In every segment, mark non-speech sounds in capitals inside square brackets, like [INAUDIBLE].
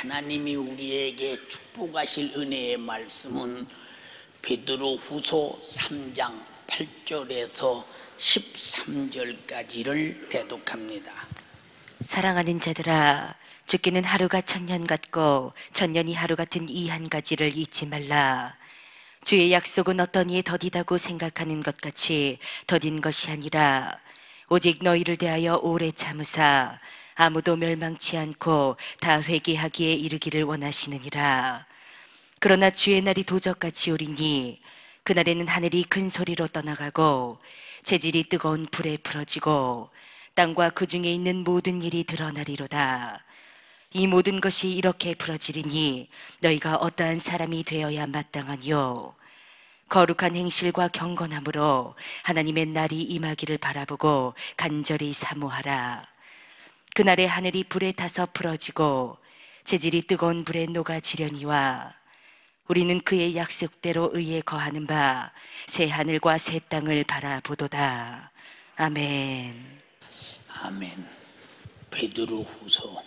하나님이 우리에게 축복하실 은혜의 말씀은 베드로 후소 3장 8절에서 13절까지를 대독합니다. 사랑하는 자들아 죽기는 하루가 천년 같고 천년이 하루 같은 이 한 가지를 잊지 말라 주의 약속은 어떤 이에 더디다고 생각하는 것 같이 더딘 것이 아니라 오직 너희를 대하여 오래 참으사 아무도 멸망치 않고 다 회개하기에 이르기를 원하시느니라 그러나 주의 날이 도적같이 오리니 그날에는 하늘이 큰 소리로 떠나가고 재질이 뜨거운 불에 풀어지고 땅과 그 중에 있는 모든 일이 드러나리로다. 이 모든 것이 이렇게 풀어지리니 너희가 어떠한 사람이 되어야 마땅하니요. 거룩한 행실과 경건함으로 하나님의 날이 임하기를 바라보고 간절히 사모하라. 그날에 하늘이 불에 타서 풀어지고 재질이 뜨거운 불에 녹아지려니와 우리는 그의 약속대로 의에 거하는 바 새 하늘과 새 땅을 바라보도다. 아멘. 아멘. 베드로 후서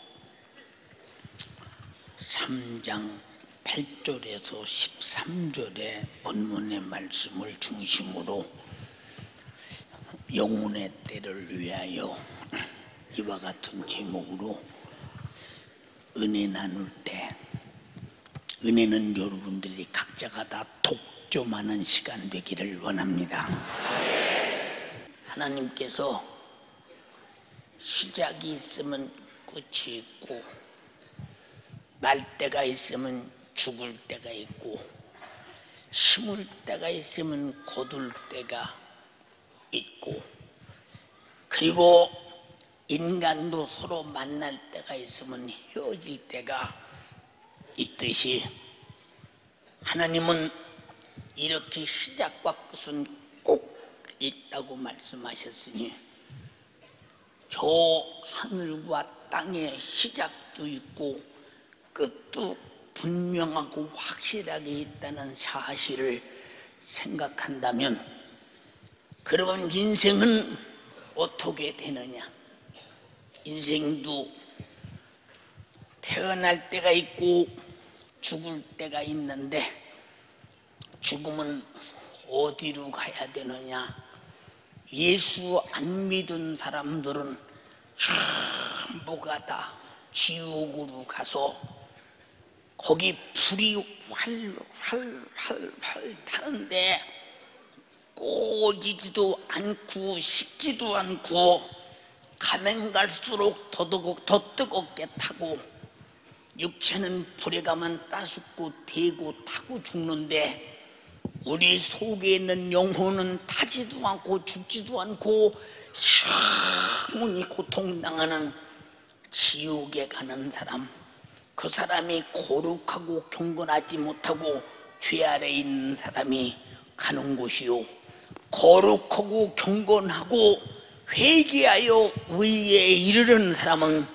3장 8절에서 13절의 본문의 말씀을 중심으로 영혼의 때를 위하여 이와 같은 제목으로 은혜 나눌 때 은혜는 여러분들이 각자가 다 독점하는 시간 되기를 원합니다. 하나님께서 시작이 있으면 끝이 있고 날 때가 있으면 죽을 때가 있고 심을 때가 있으면 거둘 때가 있고 그리고 인간도 서로 만날 때가 있으면 헤어질 때가 있듯이 하나님은 이렇게 시작과 끝은 꼭 있다고 말씀하셨으니 저 하늘과 땅의 시작도 있고 끝도 분명하고 확실하게 있다는 사실을 생각한다면 그러면 인생은 어떻게 되느냐? 인생도 태어날 때가 있고 죽을 때가 있는데 죽음은 어디로 가야 되느냐? 예수 안 믿은 사람들은 전부가 다 지옥으로 가서 거기 불이 활활활활 타는데 꺼지지도 않고 식지도 않고 가면 갈수록 더, 뜨거, 더 뜨겁게 타고 육체는 불에 가면 따숩고 대고 타고 죽는데 우리 속에 있는 영혼은 타지도 않고 죽지도 않고 영원히 고통당하는 지옥에 가는 사람. 그 사람이 거룩하고 경건하지 못하고 죄 아래 있는 사람이 가는 곳이요. 거룩하고 경건하고 회개하여 의에 이르는 사람은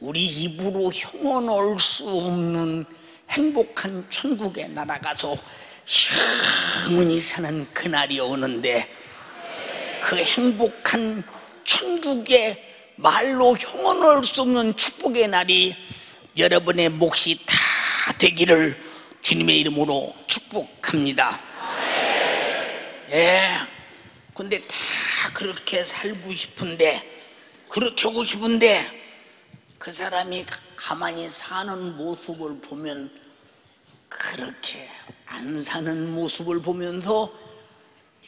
우리 입으로 형언할 수 없는 행복한 천국에 날아가서 영원히 사는 그날이 오는데 그 행복한 천국의 말로 형언할 수 없는 축복의 날이 여러분의 몫이 다 되기를 주님의 이름으로 축복합니다. 예. 근데 다 그렇게 살고 싶은데, 그렇게 하고 싶은데, 그 사람이 가만히 사는 모습을 보면 그렇게 안 사는 모습을 보면서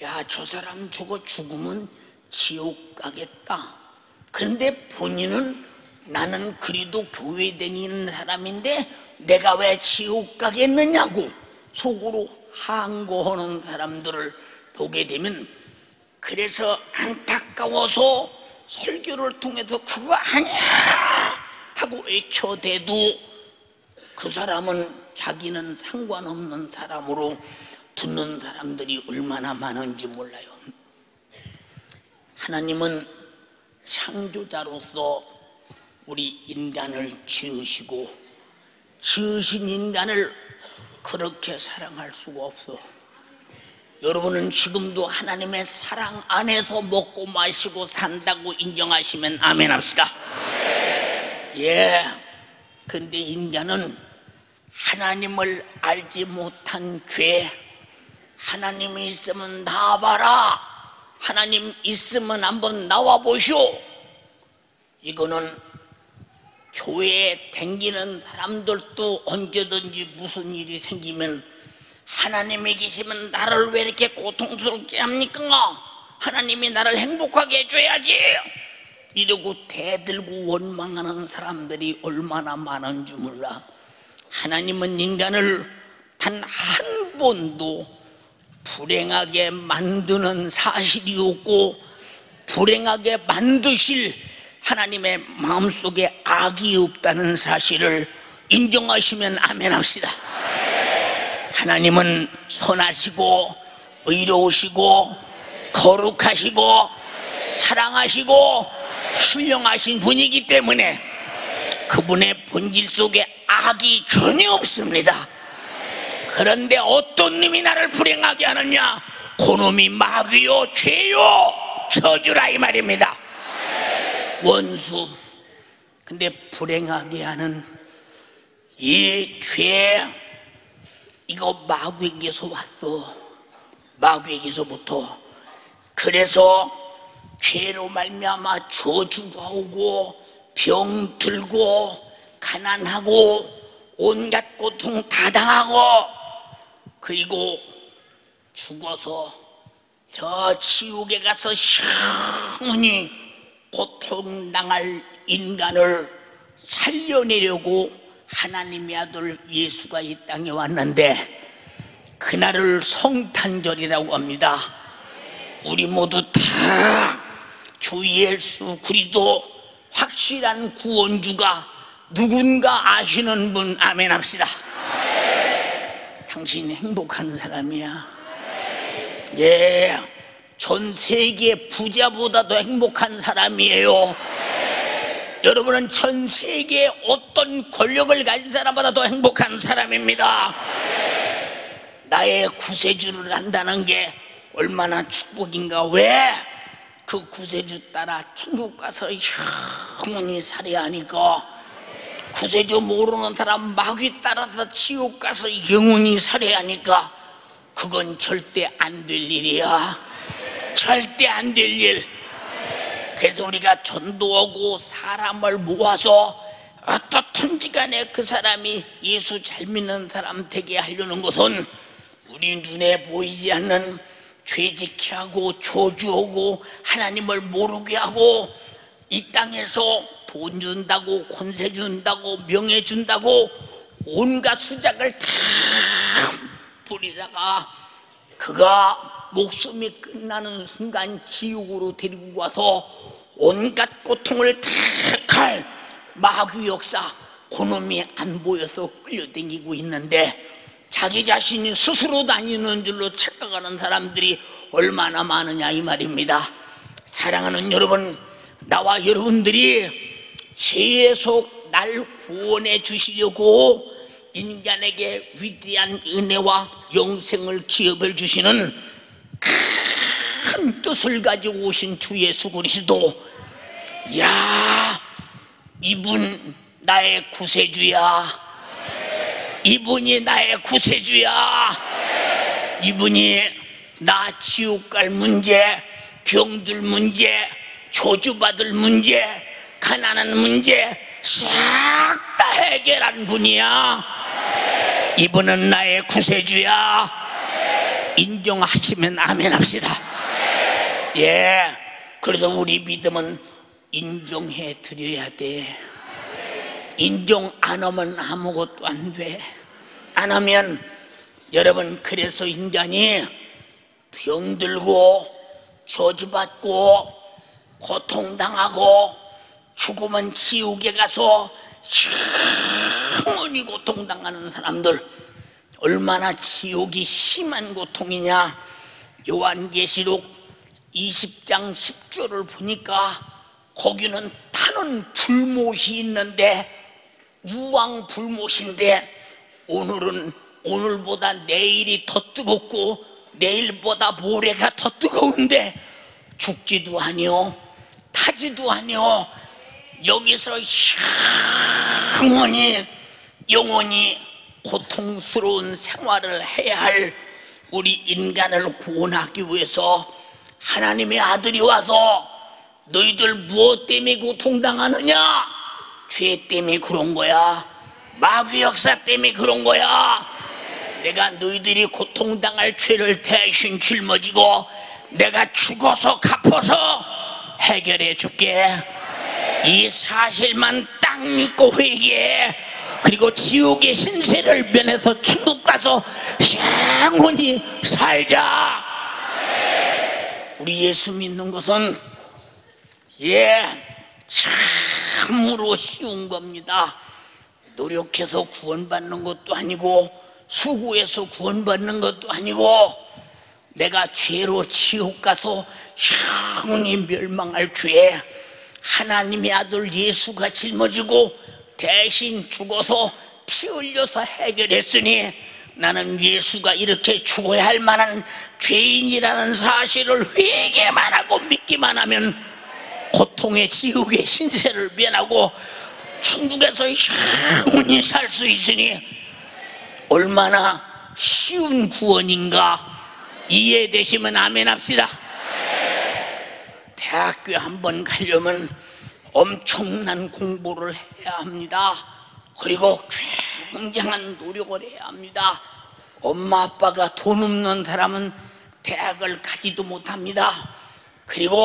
야, 저 사람 저거 죽으면 지옥 가겠다. 그런데 본인은 나는 그리도 교회 다니는 사람인데 내가 왜 지옥 가겠느냐고 속으로 항거하는 사람들을 보게 되면 그래서 안타까워서 설교를 통해서 그거 아니야 하고 외쳐대도 그 사람은 자기는 상관없는 사람으로 듣는 사람들이 얼마나 많은지 몰라요. 하나님은 창조자로서 우리 인간을 지으시고 지으신 인간을 그렇게 사랑할 수가 없어. 여러분은 지금도 하나님의 사랑 안에서 먹고 마시고 산다고 인정하시면 아멘 합시다. 예. 근데 인간은 하나님을 알지 못한 죄, 하나님이 있으면 나와봐라. 하나님 있으면 한번 나와 보시오. 이거는 교회에 댕기는 사람들도 언제든지 무슨 일이 생기면 하나님이 계시면 나를 왜 이렇게 고통스럽게 합니까? 하나님이 나를 행복하게 해줘야지. 이러고 대들고 원망하는 사람들이 얼마나 많은 줄 몰라. 하나님은 인간을 단 한 번도 불행하게 만드는 사실이 없고 불행하게 만드실 하나님의 마음속에 악이 없다는 사실을 인정하시면 아멘 합시다. 하나님은 선하시고 의로우시고 거룩하시고 사랑하시고 훌륭하신 분이기 때문에 그분의 본질 속에 악이 전혀 없습니다. 그런데 어떤 놈이 나를 불행하게 하느냐? 그놈이 마귀요, 죄요, 저주라 이 말입니다. 원수. 근데 불행하게 하는 이 죄, 이거 마귀에게서 왔어. 마귀에게서부터. 그래서 죄로 말미암아 저주가 오고 병 들고 가난하고 온갖 고통 다 당하고 그리고 죽어서 저 지옥에 가서 영원히 고통당할 인간을 살려내려고 하나님의 아들 예수가 이 땅에 왔는데 그날을 성탄절이라고 합니다. 우리 모두 다 주 예수 그리스도 확실한 구원주가 누군가 아시는 분 아멘 합시다. 당신 행복한 사람이야. 예. 전 세계 부자보다 도 행복한 사람이에요. 여러분은 전 세계 어떤 권력을 가진 사람보다 더 행복한 사람입니다. 나의 구세주를 한다는 게 얼마나 축복인가. 왜? 그 구세주 따라 천국 가서 영원히 살아야 하니까 구세주 모르는 사람 마귀 따라서 지옥 가서 영원히 살아야 하니까 그건 절대 안 될 일이야. 절대 안 될 일. 그래서 우리가 전도하고 사람을 모아서 어떻든지 간에 그 사람이 예수 잘 믿는 사람 되게 하려는 것은 우리 눈에 보이지 않는 죄짓게 하고 저주하고 하나님을 모르게 하고 이 땅에서 돈 준다고 권세 준다고 명예 준다고 온갖 수작을 다 부리다가 그가 목숨이 끝나는 순간 지옥으로 데리고 가서 온갖 고통을 다할 마귀 역사 그놈이 안 보여서 끌려다니고 있는데 자기 자신이 스스로 다니는 줄로 착각하는 사람들이 얼마나 많으냐 이 말입니다. 사랑하는 여러분, 나와 여러분들이 죄에서 날 구원해 주시려고 인간에게 위대한 은혜와 영생을 기업을 주시는 큰 뜻을 가지고 오신 주 예수 그리스도. 야 이분 나의 구세주야. 이분이 나의 구세주야. 이분이 나 지옥 갈 문제 병들 문제 저주받을 문제 가난한 문제 싹 다 해결한 분이야. 이분은 나의 구세주야. 인정하시면 아멘 합시다 예 그래서 우리 믿음은 인정해 드려야 돼 인정 안 하면 아무것도 안 돼. 안 하면 여러분 그래서 인간이 병들고 저주받고 고통당하고 죽으면 지옥에 가서 영원히 고통당하는 사람들 얼마나 지옥이 심한 고통이냐 요한계시록 20장 10절을 보니까 거기는 타는 불못이 있는데 우왕 불못인데 오늘은 오늘보다 내일이 더 뜨겁고 내일보다 모레가 더 뜨거운데 죽지도 아니요 타지도 아니요 여기서 영원히 영원히 고통스러운 생활을 해야 할 우리 인간을 구원하기 위해서 하나님의 아들이 와서 너희들 무엇 때문에 고통당하느냐? 죄 때문에 그런 거야. 마귀 역사 때문에 그런 거야. 내가 너희들이 고통당할 죄를 대신 짊어지고 내가 죽어서 갚아서 해결해 줄게. 이 사실만 딱 믿고 회개해. 그리고 지옥의 신세를 면해서 천국 가서 영원히 살자. 우리 예수 믿는 것은 예 참으로 쉬운 겁니다. 노력해서 구원받는 것도 아니고 수고해서 구원받는 것도 아니고 내가 죄로 지옥 가서 영원히 멸망할 죄 하나님의 아들 예수가 짊어지고 대신 죽어서 피 흘려서 해결했으니 나는 예수가 이렇게 죽어야 할 만한 죄인이라는 사실을 회개만 하고 믿기만 하면 고통의 지옥의 신세를 면하고 천국에서 영원히 살 수 있으니 얼마나 쉬운 구원인가 이해되시면 아멘 합시다. 대학교 한 번 가려면 엄청난 공부를 해야 합니다. 그리고 굉장한 노력을 해야 합니다. 엄마 아빠가 돈 없는 사람은 대학을 가지도 못합니다. 그리고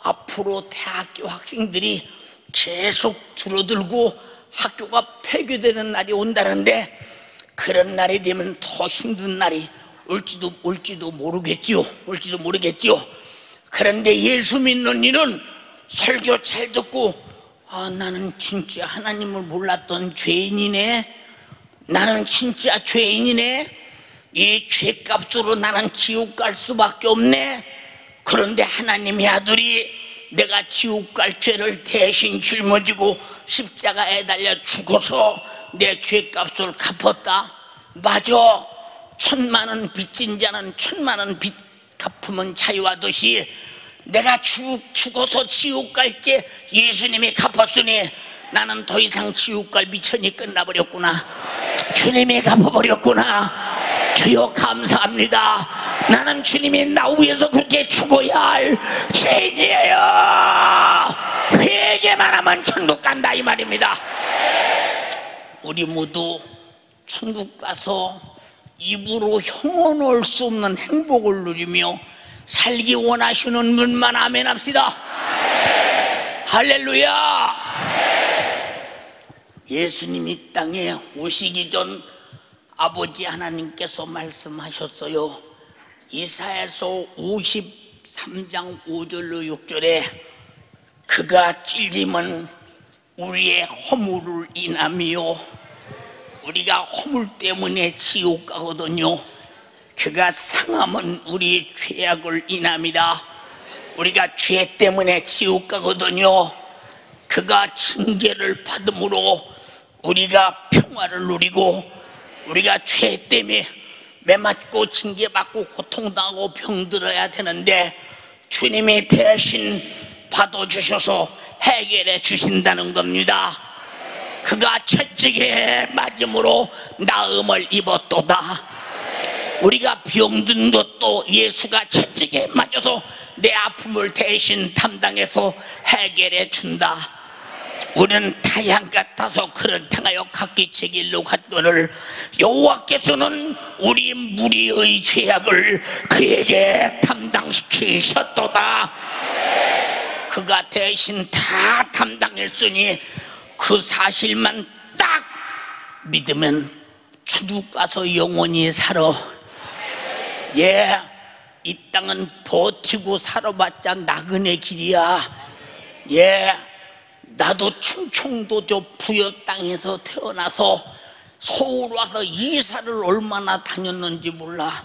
앞으로 대학교 학생들이 계속 줄어들고 학교가 폐교되는 날이 온다는데 그런 날이 되면 더 힘든 날이 올지도 올지도 모르겠지요. 올지도 모르겠지요. 그런데 예수 믿는 이는 설교 잘 듣고 아 나는 진짜 하나님을 몰랐던 죄인이네. 나는 진짜 죄인이네. 이 죄값으로 나는 지옥 갈 수밖에 없네. 그런데 하나님의 아들이 내가 지옥 갈 죄를 대신 짊어지고 십자가에 달려 죽어서 내 죄값을 갚았다. 맞아. 천만 원 빚진 자는 천만 원 빚 갚으면 자유하듯이 내가 죽, 죽어서 지옥 갈 때 예수님이 갚았으니 나는 더 이상 지옥 갈 미천이 끝나버렸구나. 주님이 갚아버렸구나. 주여 감사합니다. 나는 주님이 나 위해서 그렇게 죽어야 할 죄인이에요. 회개만 하면 천국 간다 이 말입니다. 우리 모두 천국 가서 입으로 형언할 수 없는 행복을 누리며 살기 원하시는 분만 아멘 합시다. 할렐루야. 예수님이 땅에 오시기 전 아버지 하나님께서 말씀하셨어요. 이사야서 53장 5절로 6절에 그가 찔림은 우리의 허물을 인함이요 우리가 허물 때문에 지옥 가거든요. 그가 상함은 우리 죄악을 인함이다. 우리가 죄 때문에 지옥 가거든요. 그가 징계를 받음으로 우리가 평화를 누리고 우리가 죄 때문에 매맞고 징계받고 고통당하고 병들어야 되는데 주님이 대신 받아주셔서 해결해 주신다는 겁니다. 그가 채찍에 맞음으로 나음을 입었도다. 우리가 병든 것도 예수가 채찍에 맞아서 내 아픔을 대신 담당해서 해결해 준다. 우리는 타양 같아서 그를 향하여 각기 제 길로 갔거늘 여호와께서는 우리 무리의 죄악을 그에게 담당시키셨도다. 그가 대신 다 담당했으니 그 사실만 딱 믿으면 천국 가서 영원히 살아. 예, 이 땅은 버티고 살아봤자 나그네 길이야. 예, 나도 충청도 저 부여 땅에서 태어나서 서울 와서 이사를 얼마나 다녔는지 몰라.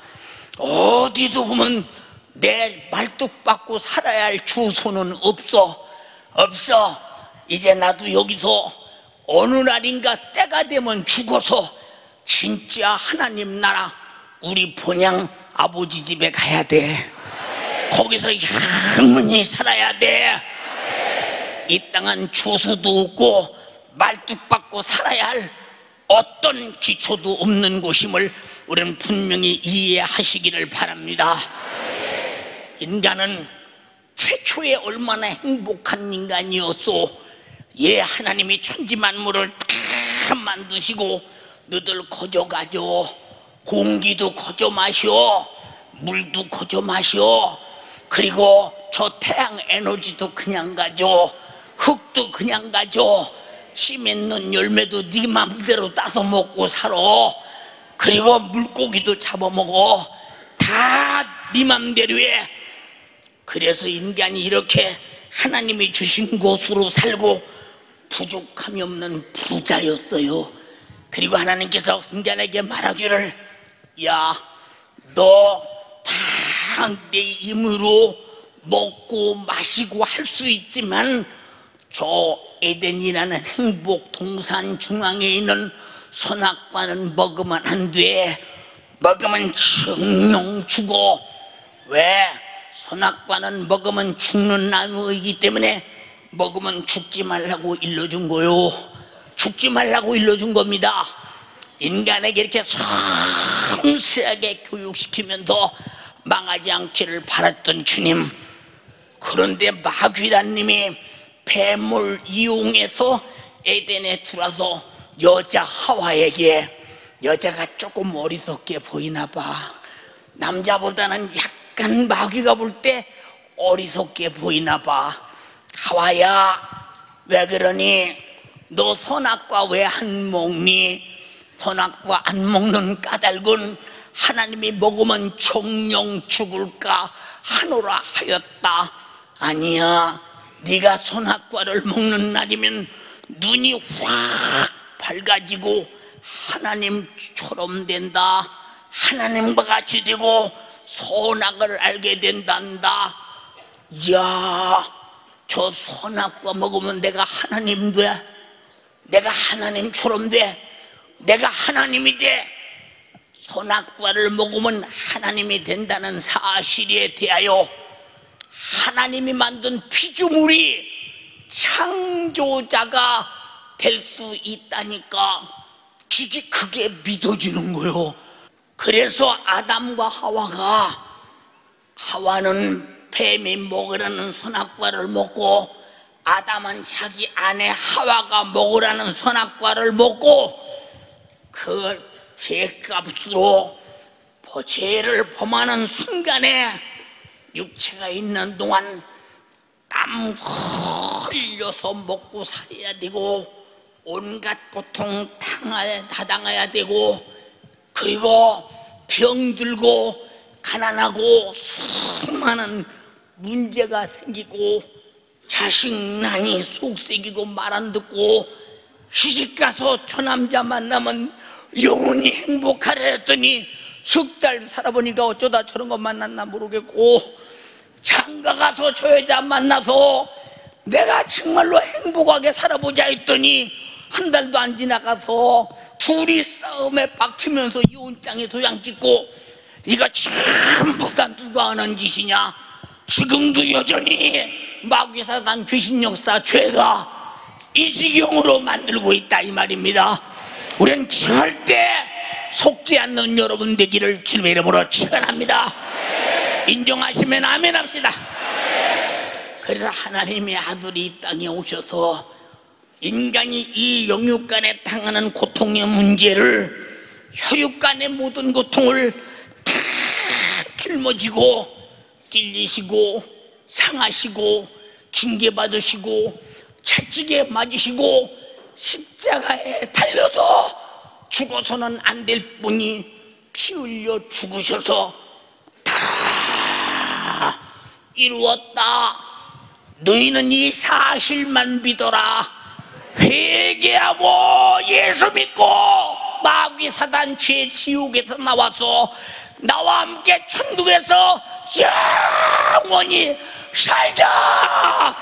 어디도 보면 내 말뚝 받고 살아야 할 주소는 없어. 없어. 이제 나도 여기서 어느 날인가 때가 되면 죽어서 진짜 하나님 나라 우리 본향 아버지 집에 가야 돼. 거기서 영원히 살아야 돼. 이 땅은 주소도 없고 말뚝박고 살아야 할 어떤 기초도 없는 곳임을 우리는 분명히 이해하시기를 바랍니다. 인간은 최초에 얼마나 행복한 인간이었소. 예, 하나님이 천지 만물을 다 만드시고 너들 거저 가져 공기도 거저 마셔 물도 거저 마셔 그리고 저 태양 에너지도 그냥 가져 흙도 그냥 가져. 씨 맺는 열매도 네 맘대로 따서 먹고 살아. 그리고 물고기도 잡아먹어. 다 네 맘대로 해. 그래서 인간이 이렇게 하나님이 주신 곳으로 살고 부족함이 없는 부자였어요. 그리고 하나님께서 인간에게 말하기를 야, 너다내 힘으로 먹고 마시고 할 수 있지만 저 에덴이라는 행복 동산 중앙에 있는 선악과는 먹으면 안 돼. 먹으면 정령 죽어. 왜? 선악과는 먹으면 죽는 나무이기 때문에 먹으면 죽지 말라고 일러준 거요. 죽지 말라고 일러준 겁니다. 인간에게 이렇게 성실하게 교육시키면서 망하지 않기를 바랐던 주님. 그런데 마귀라님이 뱀을 이용해서 에덴에 들어와서 여자 하와에게 여자가 조금 어리석게 보이나 봐. 남자보다는 약간 마귀가 볼 때 어리석게 보이나 봐. 하와야, 왜 그러니? 너 선악과 왜 안 먹니? 선악과 안 먹는 까닭은 하나님이 먹으면 정령 죽을까 하노라 하였다. 아니야. 네가 선악과를 먹는 날이면 눈이 확 밝아지고 하나님처럼 된다. 하나님과 같이 되고 선악을 알게 된단다. 야, 저 선악과 먹으면 내가 하나님 돼. 내가 하나님처럼 돼. 내가 하나님이 돼. 선악과를 먹으면 하나님이 된다는 사실에 대하여 하나님이 만든 피조물이 창조자가 될 수 있다니까 그게 그게 믿어지는 거요. 그래서 아담과 하와가 하와는 뱀이 먹으라는 선악과를 먹고 아담은 자기 아내 하와가 먹으라는 선악과를 먹고 그 죄값으로 죄를 범하는 순간에 육체가 있는 동안 땀 흘려서 먹고 살아야 되고 온갖 고통 당하야, 다 당해야 되고 그리고 병들고 가난하고 수많은 문제가 생기고 자식 난이 속색이고 말 안 듣고 시집가서 저 남자 만나면 영원히 행복하려 했더니 석 달 살아보니까 어쩌다 저런 거 만났나 모르겠고 장가 가서 저 여자 만나서 내가 정말로 행복하게 살아보자 했더니 한 달도 안 지나가서 둘이 싸움에 빡치면서 이혼장에 도장 찍고 이거 전부 다 누가 하는 짓이냐? 지금도 여전히 마귀사단 귀신 역사 죄가 이 지경으로 만들고 있다 이 말입니다. 우리는 절대 속지 않는 여러분 되기를 주님의 이름으로 축원합니다 인정하시면 아멘 합시다. 그래서 하나님의 아들이 이 땅에 오셔서 인간이 이 영육간에 당하는 고통의 문제를 혈육간의 모든 고통을 다 짊어지고 찔리시고 상하시고 징계받으시고 채찍에 맞으시고 십자가에 달려도 죽어서는 안 될 뿐이 피 흘려 죽으셔서 다 이루었다. 너희는 이 사실만 믿어라. 회개하고 예수 믿고 마귀 사단 죄 지옥에서 나와서 나와 함께 천국에서 영원히 살자.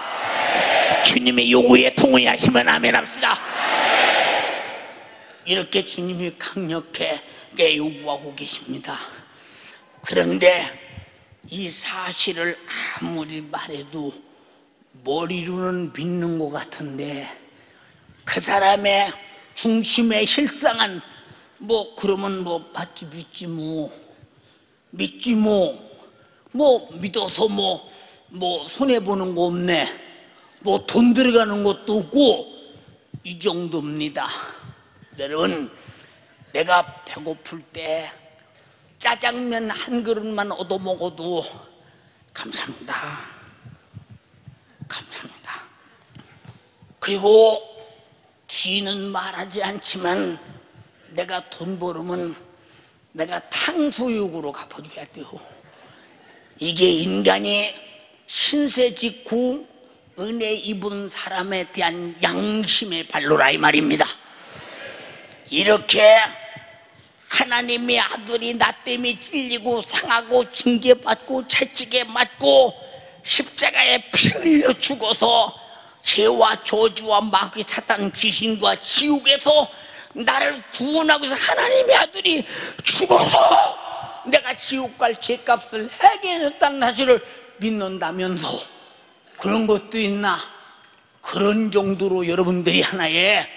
주님의 요구에 동의하시면 아멘 합시다. 이렇게 주님이 강력하게 요구하고 계십니다. 그런데 이 사실을 아무리 말해도 머리로는 믿는 것 같은데 그 사람의 중심에 실상한 뭐 그러면 뭐 받지 믿지 뭐 믿지 뭐뭐 믿어서 뭐뭐 손해 보는 거 없네 뭐 돈 들어가는 것도 없고 이 정도입니다. 여러분 내가 배고플 때 짜장면 한 그릇만 얻어 먹어도 감사합니다 감사합니다 그리고 뒤는 말하지 않지만 내가 돈 벌으면 내가 탕수육으로 갚아줘야 돼요. 이게 인간이 신세 짓고 은혜 입은 사람에 대한 양심의 발로라 이 말입니다. 이렇게 하나님의 아들이 나 때문에 찔리고 상하고 징계받고 채찍에 맞고 십자가에 피 흘려 죽어서 죄와 저주와 마귀 사탄 귀신과 지옥에서 나를 구원하고 해서 하나님의 아들이 죽어서 내가 지옥 갈 죄값을 해결했다는 사실을 믿는다면서 그런 것도 있나? 그런 정도로 여러분들이 하나의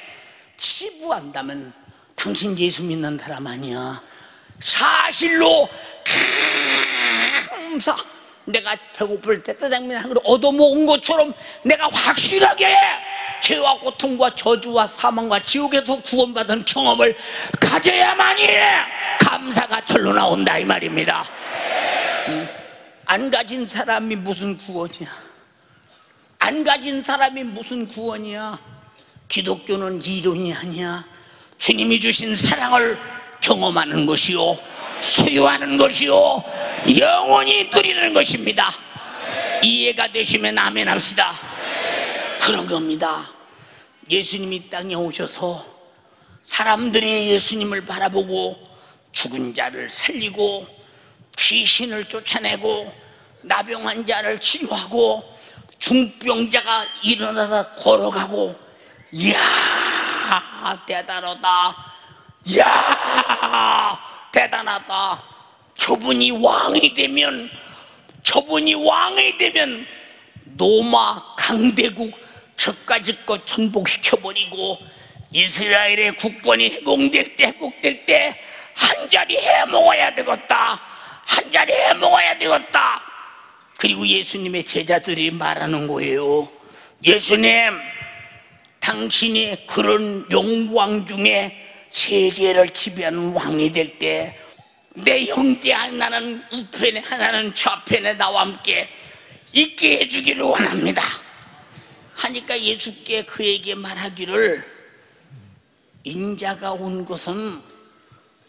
치부한다면 당신 예수 믿는 사람 아니야. 사실로 감사. 내가 배고플 때 짜장면 한 그릇 얻어먹은 것처럼 내가 확실하게 죄와 고통과 저주와 사망과 지옥에서 구원받은 경험을 가져야만이 감사가 절로 나온다 이 말입니다. 음, 안 가진 사람이 무슨 구원이야? 안 가진 사람이 무슨 구원이야? 기독교는 이론이 아니야 주님이 주신 사랑을 경험하는 것이요 소유하는 것이요 영원히 누리는 것입니다. 이해가 되시면 아멘 합시다. 그런 겁니다. 예수님이 땅에 오셔서 사람들이 예수님을 바라보고 죽은 자를 살리고 귀신을 쫓아내고 나병한 자를 치료하고 중병자가 일어나서 걸어가고 이야 대단하다. 이야 대단하다. 저분이 왕이 되면 저분이 왕이 되면 노마 강대국 저까지 거 전복시켜버리고 이스라엘의 국권이 회복될 때 회복될 때 한 자리 해먹어야 되겠다. 한 자리 해먹어야 되겠다. 그리고 예수님의 제자들이 말하는 거예요. 예수님 당신이 그런 영광 중에 세계를 지배하는 왕이 될 때 내 형제 하나는 우편에 하나는 좌편에 나와 함께 있게 해주기를 원합니다. 하니까 예수께 그에게 말하기를 인자가 온 것은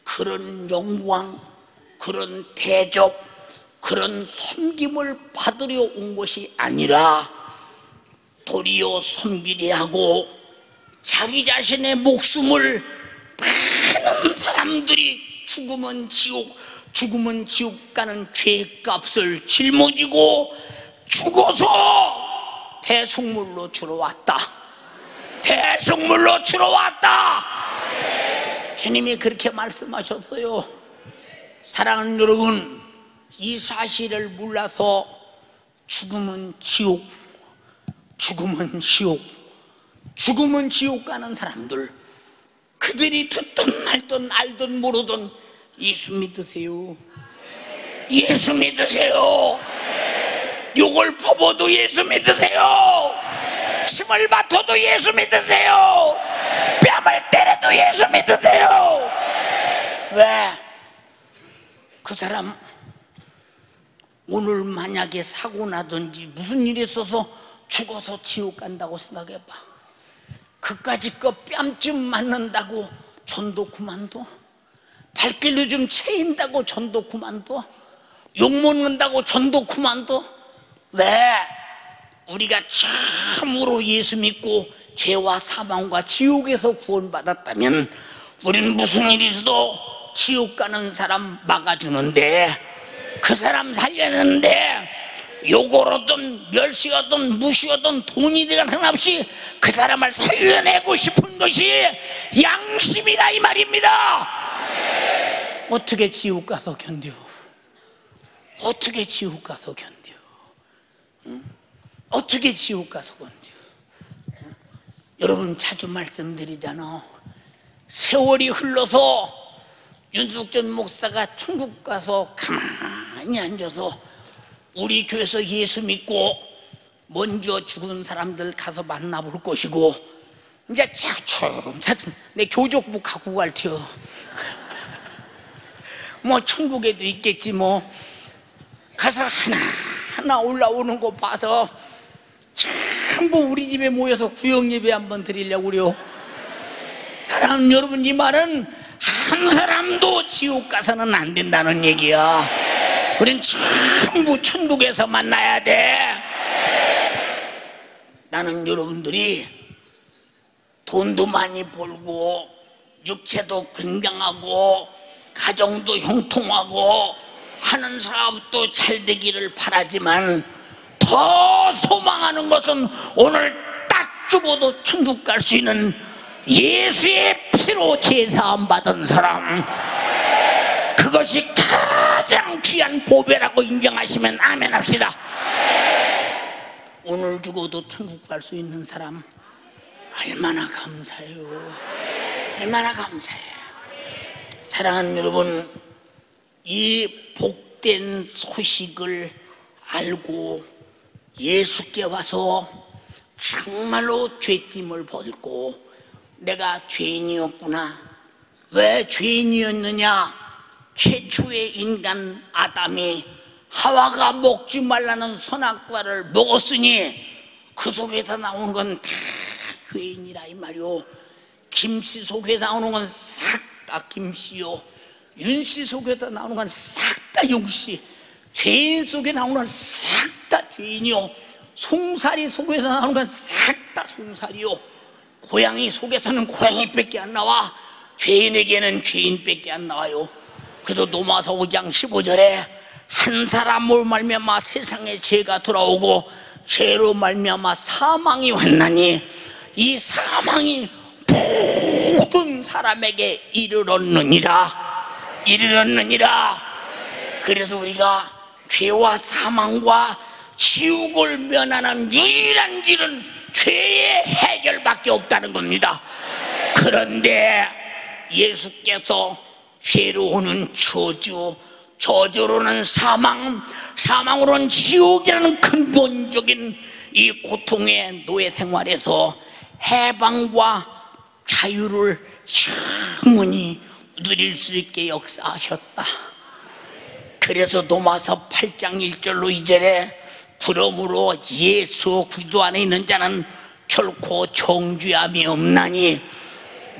그런 영광 그런 대접 그런 섬김을 받으려 온 것이 아니라 도리어 섬기려 하고 자기 자신의 목숨을 많은 사람들이 죽으면 지옥 죽으면 지옥 가는 죄값을 짊어지고 죽어서 대속물로 주러 왔다. 대속물로 주러 왔다. 주님이 그렇게 말씀하셨어요. 사랑하는 여러분 이 사실을 몰라서 죽으면 지옥 죽으면 지옥 죽으면 지옥 가는 사람들. 그들이 듣든 말든 알든 모르든 예수 믿으세요. 예수 믿으세요. 욕을 퍼봐도 예수 믿으세요. 침을 맡아도 예수 믿으세요. 뺨을 때려도 예수 믿으세요. 왜? 그 사람 오늘 만약에 사고 나든지 무슨 일이 있어서 죽어서 지옥 간다고 생각해봐. 그까짓 거 뺨쯤 맞는다고 전도 그만둬? 발길로 좀 채인다고 전도 그만둬? 욕 먹는다고 전도 그만둬? 왜? 우리가 참으로 예수 믿고 죄와 사망과 지옥에서 구원받았다면 우리는 무슨 일이 있어도 지옥 가는 사람 막아주는데 그 사람 살려내는데 요거로든 멸시하든 무시하든 돈이 들어간 상관없이 그 사람을 살려내고 싶은 것이 양심이다 이 말입니다 어떻게 지옥 가서 견뎌 어떻게 지옥 가서 견뎌 응? 어떻게 지옥 가서 견뎌 응? 여러분 자주 말씀드리잖아. 세월이 흘러서 윤숙전 목사가 천국 가서 가만히 앉아서 우리 교회에서 예수 믿고 먼저 죽은 사람들 가서 만나볼 것이고 이제 차츰차츰 내 교족부 갖고 갈 테요. [LAUGHS] 뭐 천국에도 있겠지 뭐 가서 하나 하나 올라오는 거 봐서 전부 우리 집에 모여서 구역 예배 한번 드리려고 그래요. 사랑하는 여러분 이 말은 한 사람도 지옥 가서는 안 된다는 얘기야. 우린 전부 천국에서 만나야 돼. 나는 여러분들이 돈도 많이 벌고 육체도 건강하고 가정도 형통하고 하는 사업도 잘 되기를 바라지만 더 소망하는 것은 오늘 딱 죽어도 천국 갈 수 있는 예수의 피로 제사함 받은 사람 그것이 가장 귀한 보배라고 인정하시면 아멘 합시다. 오늘 죽어도 천국 갈 수 있는 사람 얼마나 감사해요. 얼마나 감사해요 사랑하는 여러분 이 복된 소식을 알고 예수께 와서 정말로 죄짐을 벗고 내가 죄인이었구나. 왜 죄인이었느냐 최초의 인간 아담이 하와가 먹지 말라는 선악과를 먹었으니 그 속에서 나오는 건 다 죄인이라 이 말이오. 김씨 속에 나오는 건 싹 다 김씨요. 윤씨 속에서 나오는 건 싹다 윤씨. 죄인 속에 나오는 건 싹 다 죄인이요 송사리 속에서 나오는 건 싹 다 송사리요. 고양이 속에서는 고양이밖에 안 나와. 죄인에게는 죄인밖에 안 나와요 그래도 노마서 5장 15절에 한 사람을 말미암아 세상에 죄가 돌아오고 죄로 말미암아 사망이 왔나니 이 사망이 모든 사람에게 이르렀느니라. 이르렀느니라. 그래서 우리가 죄와 사망과 지옥을 면하는 유일한 길은 죄의 해결밖에 없다는 겁니다. 그런데 예수께서 죄로 오는 저주 저주로는 사망 사망으로는 지옥이라는 근본적인 이 고통의 노예 생활에서 해방과 자유를 영원히 누릴 수 있게 역사하셨다. 그래서 노마서 8장 1절로 2절에 그러므로 예수 그리스도 안에 있는 자는 결코 정죄함이 없나니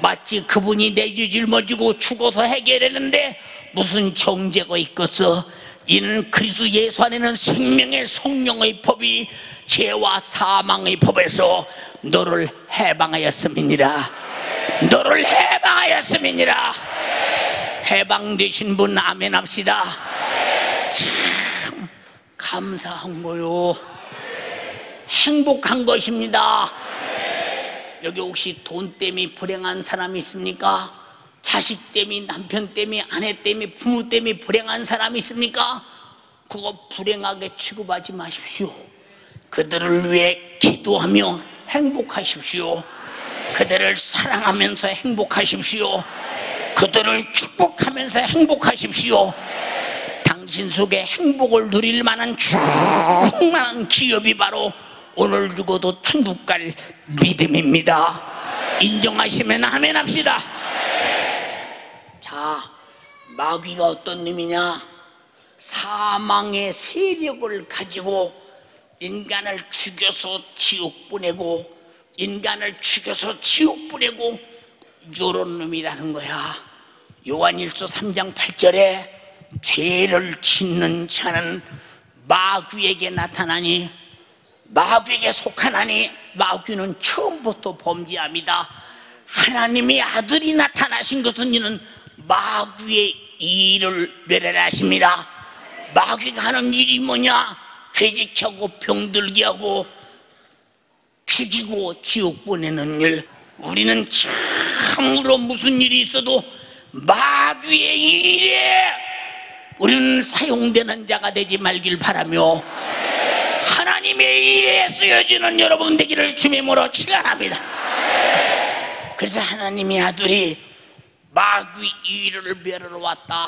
마치 그분이 내 죄를 져지고 죽어서 해결했는데 무슨 정죄가 있겠어? 이는 그리스도 예수 안에는 생명의 성령의 법이 죄와 사망의 법에서 너를 해방하였음이니라. 너를 해방하였음이니라. 해방되신 분 아멘 합시다. 참 감사한 거요. 행복한 것입니다 여기 혹시 돈 때문에 불행한 사람이 있습니까? 자식 때문에 남편 때문에 아내 때문에 부모 때문에 불행한 사람이 있습니까? 그거 불행하게 취급하지 마십시오 그들을 위해 기도하며 행복하십시오 그들을 사랑하면서 행복하십시오 그들을 축복하면서 행복하십시오 당신 속에 행복을 누릴 만한 충만한 기업이 바로 오늘 죽어도 천국 갈 믿음입니다. 인정하시면 아멘 합시다. 자 마귀가 어떤 놈이냐? 사망의 세력을 가지고 인간을 죽여서 지옥 보내고 인간을 죽여서 지옥 보내고 요런 놈이라는 거야. 요한일서 3장 8절에 죄를 짓는 자는 마귀에게 나타나니 마귀에게 속하나니 마귀는 처음부터 범죄합니다. 하나님의 아들이 나타나신 것은 이는 마귀의 일을 멸하십니다. 마귀가 하는 일이 뭐냐? 죄짓하고 병들게 하고 죽이고 지옥 보내는 일. 우리는 참으로 무슨 일이 있어도 마귀의 일에 우리는 사용되는 자가 되지 말길 바라며 하나님의 일에 쓰여지는 여러분 되기를 주님으로 축원합니다 그래서 하나님의 아들이 마귀 일을 멸하러 왔다.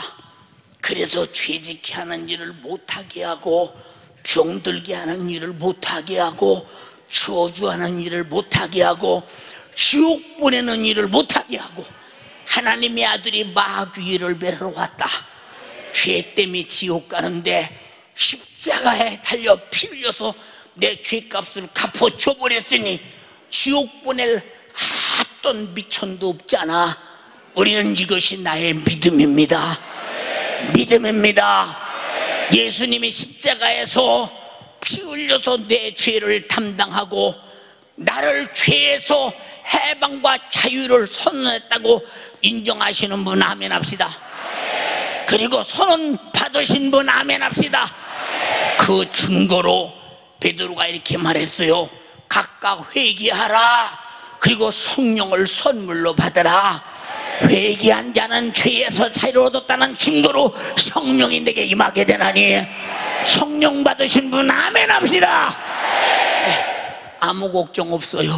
그래서 죄짓게 하는 일을 못하게 하고 병들게 하는 일을 못하게 하고 저주하는 일을 못하게 하고 지옥 보내는 일을 못하게 하고 하나님의 아들이 마귀 일을 멸하러 왔다. 죄 때문에 지옥 가는데 십자가에 달려 피 흘려서 내 죄값을 갚아 줘 버렸으니 지옥 보낼 어떤 미천도 없잖아. 우리는 이것이 나의 믿음입니다. 믿음입니다. 예수님이 십자가에서 피 흘려서 내 죄를 담당하고 나를 죄에서 해방과 자유를 선언했다고 인정하시는 분 아멘 합시다. 그리고 선언 받으신 분 아멘 합시다. 그 증거로 베드로가 이렇게 말했어요. 각각 회개하라. 그리고 성령을 선물로 받으라. 회개한 자는 죄에서 자유를 얻었다는 증거로 성령이 내게 임하게 되나니 성령 받으신 분 아멘 합시다. 네, 아무 걱정 없어요.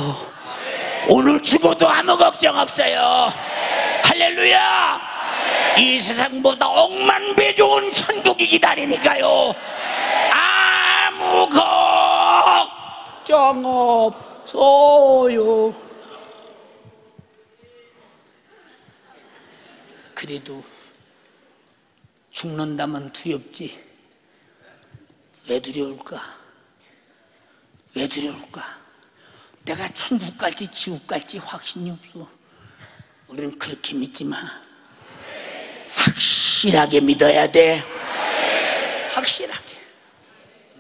오늘 죽어도 아무 걱정 없어요. 할렐루야. 이 세상보다 억만 배 좋은 천국이 기다리니까요. 아무 걱정 없어요. 그래도 죽는다면 두렵지. 왜 두려울까? 왜 두려울까? 내가 천국 갈지 지옥 갈지 확신이 없어. 우리는 그렇게 믿지만 확실하게 믿어야 돼. 확실하게.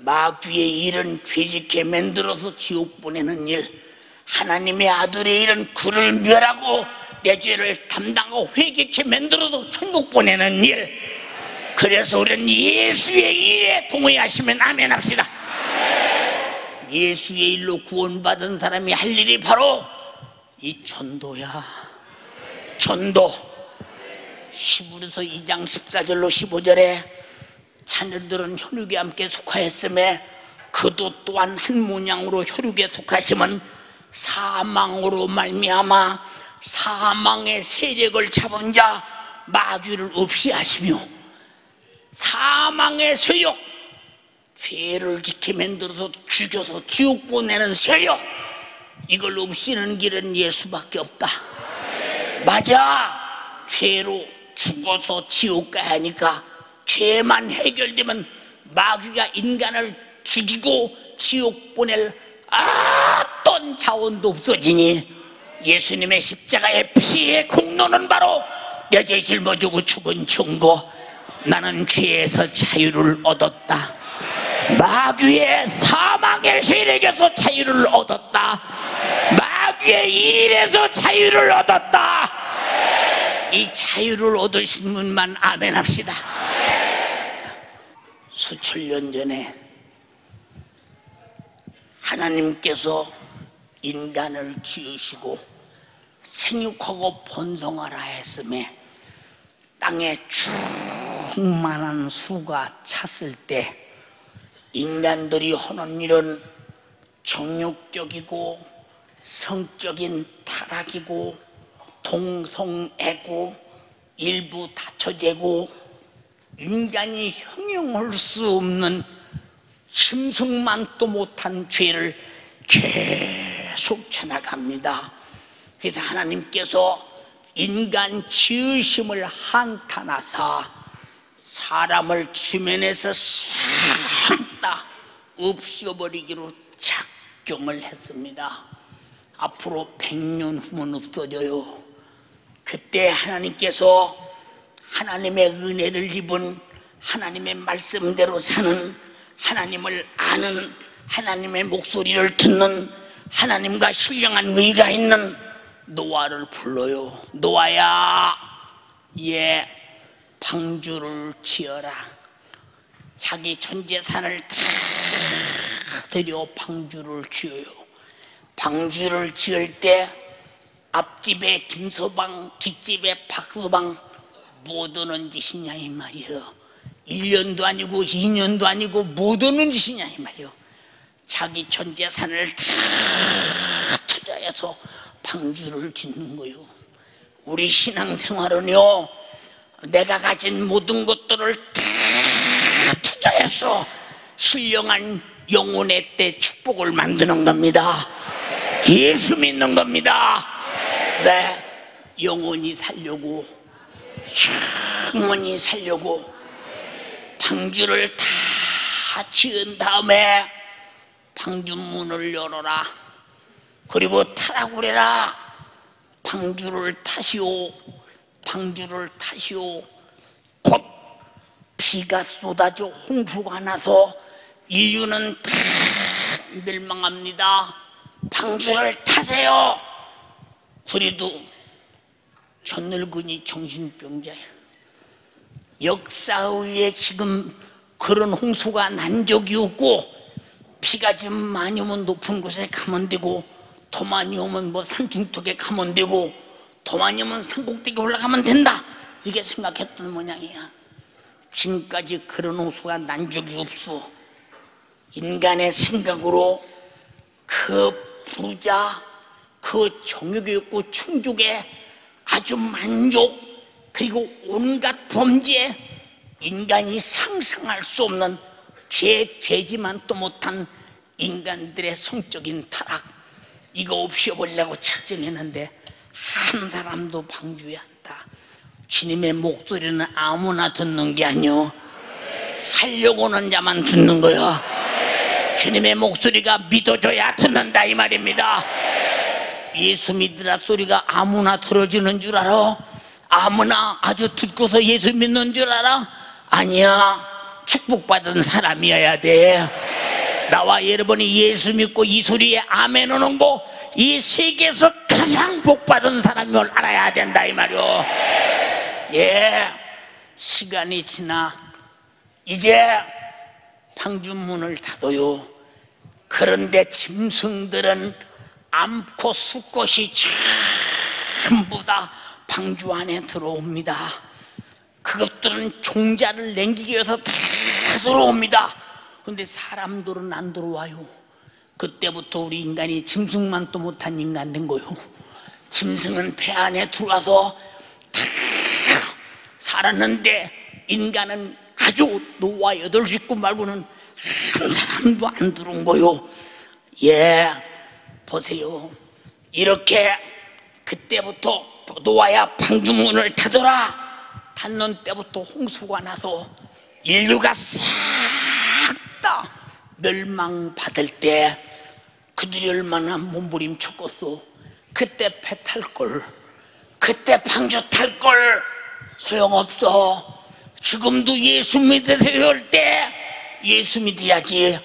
마귀의 일은 죄짓게 만들어서 지옥 보내는 일. 하나님의 아들의 일은 그를 멸하고 내 죄를 담당하고 회개케 만들어서 천국 보내는 일. 그래서 우리는 예수의 일에 동의하시면 아멘 합시다. 예수의 일로 구원받은 사람이 할 일이 바로 이 전도야. 전도. 히브리서 2장 14절로 15절에 자녀들은 혈육에 함께 속하였음에 그도 또한 한 모양으로 혈육에 속하시면 사망으로 말미암아 사망의 세력을 잡은 자 마귀를 없이 하시며 사망의 세력 죄를 지켜 만들어서 죽여서 지옥 보내는 세력 이걸 없이는 길은 예수밖에 없다. 맞아. 죄로 죽어서 지옥 가야 하니까 죄만 해결되면 마귀가 인간을 죽이고 지옥 보낼 어떤 자원도 없어지니 예수님의 십자가의 피의 공로는 바로 내 죄 짊어지고 죽은 증거. 나는 죄에서 자유를 얻었다. 마귀의 사망의 세력에서 자유를 얻었다. 마귀의 일에서 자유를 얻었다. 이 자유를 얻으신 분만 아멘 합시다 수천 년 전에 하나님께서 인간을 지으시고 생육하고 번성하라 했음에 땅에 충만한 수가 찼을 때 인간들이 하는 일은 정욕적이고 성적인 타락이고 동성애고 일부 다처제고 인간이 형용할 수 없는 심승만도 못한 죄를 계속 쳐나갑니다. 그래서 하나님께서 인간 지으심을 한탄하사 사람을 주면에서 싹다 없애버리기로 작정을 했습니다. 앞으로 100년 후면 없어져요. 그때 하나님께서 하나님의 은혜를 입은 하나님의 말씀대로 사는 하나님을 아는 하나님의 목소리를 듣는 하나님과 신령한 의가 있는 노아를 불러요. 노아야, 예, 방주를 지어라. 자기 전 재산을 다 들여 방주를 지어요. 방주를 지을 때 앞집에 김서방, 뒷집에 박서방 못 오는 짓이냐 이 말이에요. 1년도 아니고 2년도 아니고 못 오는 짓이냐 이 말이에요. 자기 전 재산을 다 투자해서 방주를 짓는 거요. 우리 신앙생활은요, 내가 가진 모든 것들을 다 투자해서 신령한 영혼의 때 축복을 만드는 겁니다. 예수 믿는 겁니다. 네, 영혼이 살려고, 영혼이 살려고 방주를 다 지은 다음에 방주문을 열어라. 그리고 타라고 그래라. 방주를 타시오. 방주를 타시오. 곧 비가 쏟아져 홍수가 나서 인류는 다 멸망합니다. 방주를 타세요. 그래도 저 늙은이 정신병자야. 역사에 지금 그런 홍수가 난 적이 없고 비가 좀 많이 오면 높은 곳에 가면 되고 더 많이 오면 뭐 산중턱에 가면 되고 더 많이 오면 산꼭대기 올라가면 된다. 이게 생각했던 모양이야. 지금까지 그런 홍수가 난 적이 없어. 인간의 생각으로 그 부자 그 정욕이 있고 충족에 아주 만족 그리고 온갖 범죄 인간이 상상할 수 없는 죄, 죄지만 또 못한 인간들의 성적인 타락 이거 없애보려고 작정했는데 한 사람도 방주에 한다. 주님의 목소리는 아무나 듣는 게 아니오. 살려고 하는 자만 듣는 거야. 주님의 목소리가 믿어줘야 듣는다 이 말입니다 예수 믿으라 소리가 아무나 들어주는 줄 알아? 아무나 아주 듣고서 예수 믿는 줄 알아? 아니야. 축복받은 사람이어야 돼. 나와 여러분이 예수 믿고 이 소리에 아멘 오는 거 이 세계에서 가장 복받은 사람임을 알아야 된다 이 말이오. 예. 시간이 지나 이제 방주문을 닫아요. 그런데 짐승들은 암컷 수컷이 전부 다 방주 안에 들어옵니다 그것들은 종자를 남기기 위해서 다 들어옵니다. 근데 사람들은 안 들어와요. 그때부터 우리 인간이 짐승만 또 못한 인간 된 거요. 짐승은 배 안에 들어와서 다 살았는데 인간은 아주 노와 여덟 식구 말고는 한 사람도 안 들어온 거요. 예, 보세요. 이렇게 그때부터 노아야 방주문을 타더라. 닫는 때부터 홍수가 나서 인류가 싹 다 멸망받을 때 그들이 얼마나 몸부림쳤겠어 그때 배 탈 걸 그때 방주 탈 걸 소용없어 지금도 예수 믿으세요 할 때 예수 믿어야지